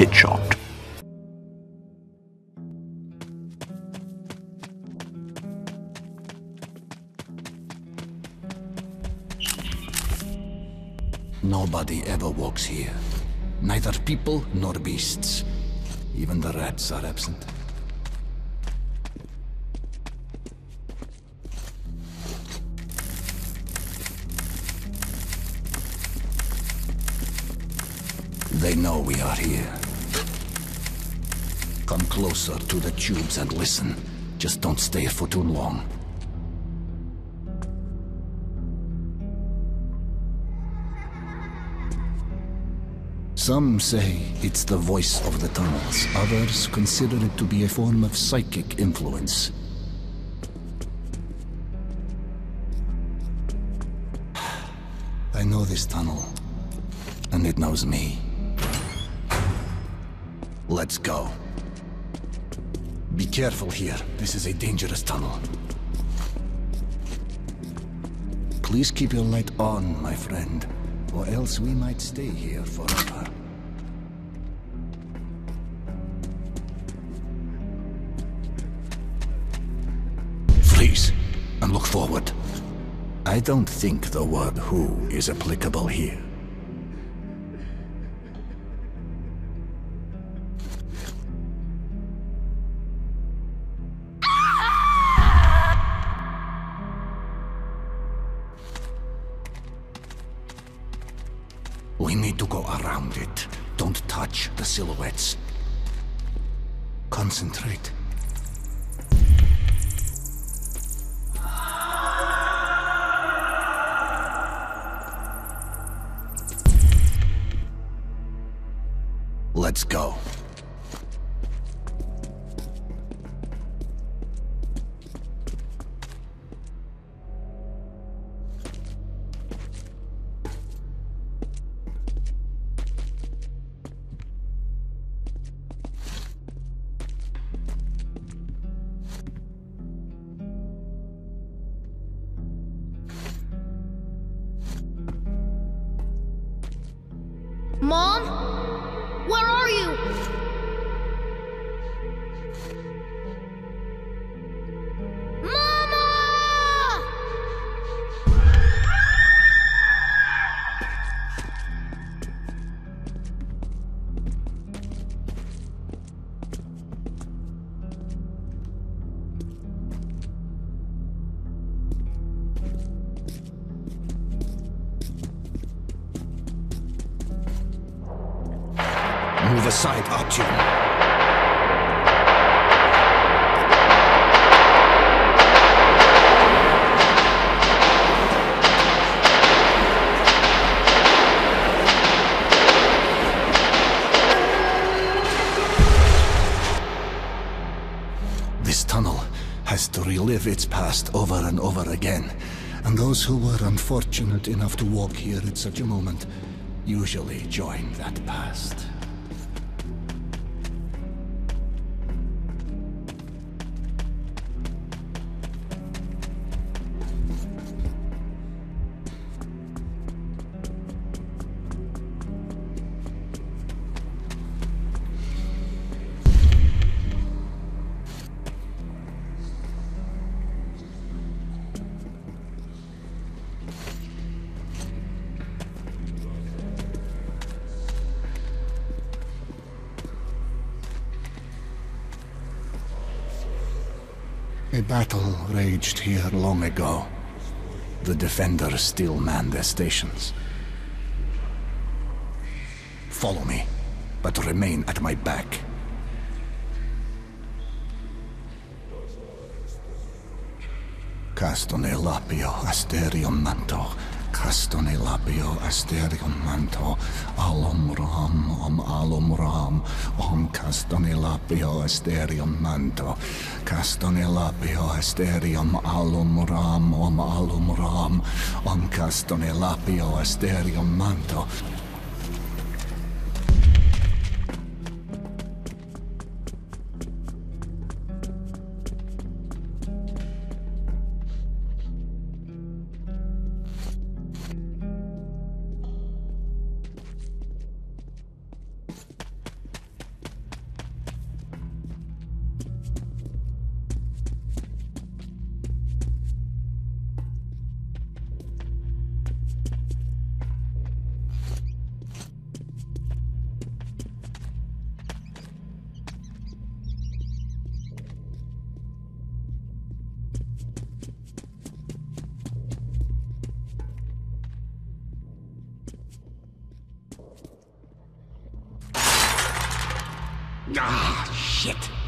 headshot. Nobody ever walks here. Neither people nor beasts. Even the rats are absent. They know we are here. Come closer to the tubes and listen. Just don't stay for too long. Some say it's the voice of the tunnels. Others consider it to be a form of psychic influence. I know this tunnel, and it knows me. Let's go. Be careful here. This is a dangerous tunnel. Please keep your light on, my friend, or else we might stay here forever. Freeze, and look forward. I don't think the word who is applicable here. We need to go around it. Don't touch the silhouettes. Concentrate. Let's go. Mom? Where are you? Move aside, Artyom. This tunnel has to relive its past over and over again. And those who were unfortunate enough to walk here at such a moment usually join that past. A battle raged here long ago. The defenders still man their stations. Follow me, but remain at my back. Castone lapio asterion manto. Castone lapio asterion manto. Alum ram, om alum ram. Om castone lapio asterion manto. Castone lapio asterion alum ram, om alum ram. Om castone lapio asterion manto. Ah, shit.